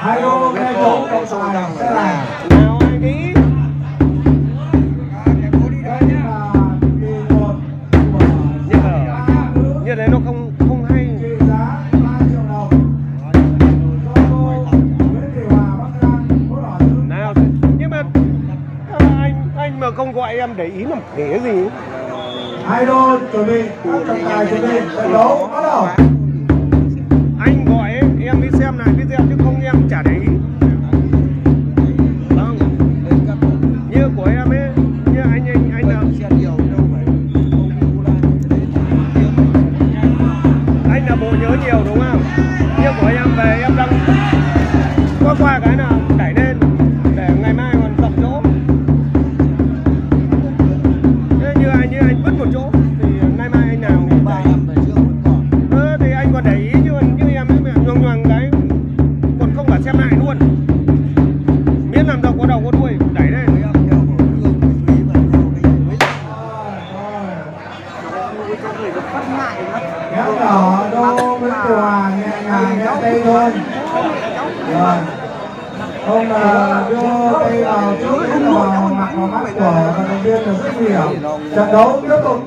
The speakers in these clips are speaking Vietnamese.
hai ô nghe chỗ con số rằng là như thế nó không không hay. Nào nhưng mà à, anh anh mà không gọi em để ý làm nghĩa gì hai đô chuẩn bị. Trọng tài chuẩn bị. Trận đấu xem lại luôn. Miễn làm đâu có đầu có đuôi. Đẩy lên kéo nhỏ đô với quà nhẹ nhàng nhẹ tay thôi. Rồi. Không là đưa tay vào trước vào mặt vào mắt của vận động viên là rất hiểm trận đấu tiếp tục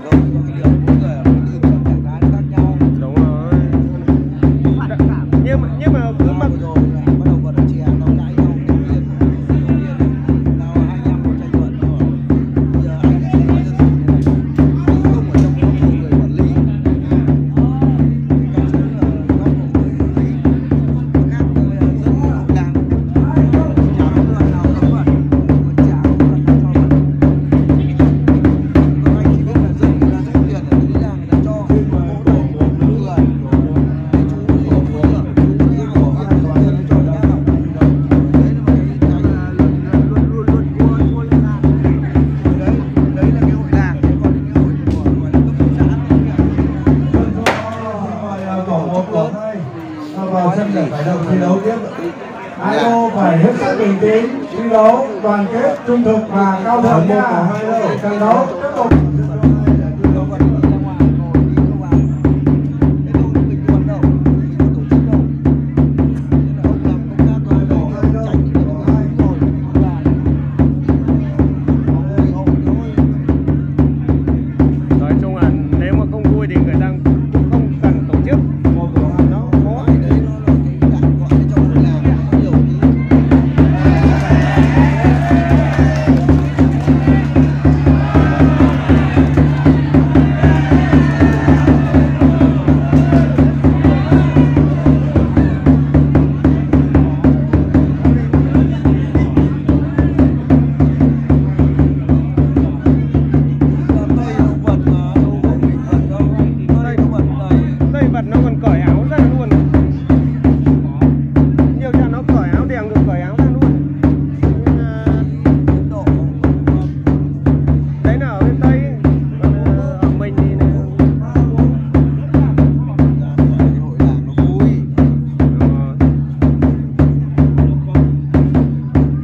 vào sân để khởi động thi đấu tiếp. Hai đô phải hết sức bình tĩnh thi đấu đoàn kết trung thực và cao thượng nha. trận đấu tiếp tục còn cởi áo ra luôn. Nhiều trận nó cởi áo đèn được cởi áo ra luôn. À, Đấy là ở bên tây còn à, ở mình thì này.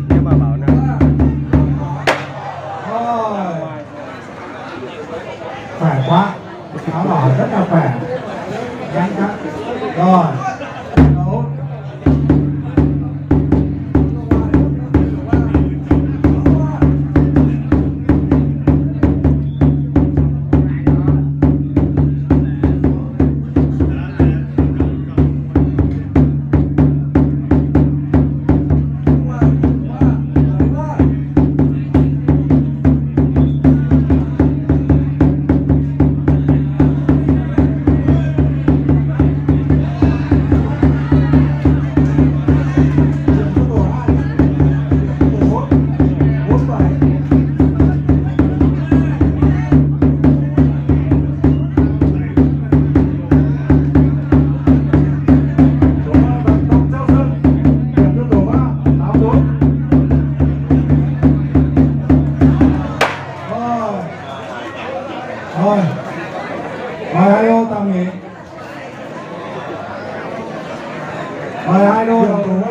Nhưng mà bảo là Rồi. khỏe quá. Áo đỏ rất là khỏe nhanh rồi. Thôi Mời hai đô tạm nghỉ. Mời hai đô đầu thủ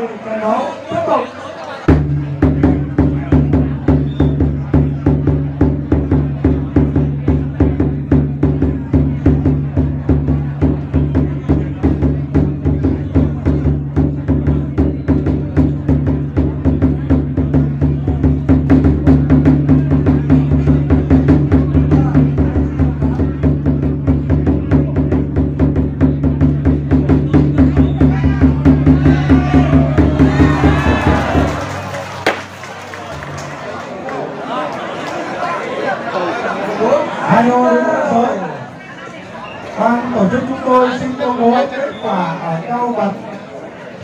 tổ chức chúng tôi xin công bố kết quả ở cao bậc.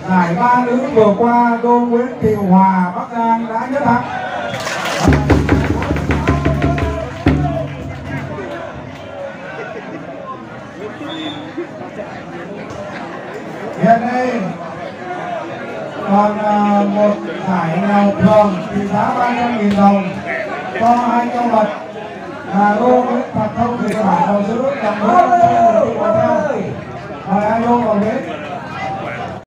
Giải ba nữ vừa qua cô Nguyễn Thị Hòa, Bắc Giang đã nhất thắng. Hiện nay, còn à, một giải nào thường thì giá 300.000 đồng cho hai châu vật là đô nguyễn thành thông thủy sản và giữ nước cầm nước mời anh đô vào bến